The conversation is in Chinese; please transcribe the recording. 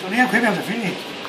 昨天亏本不给的。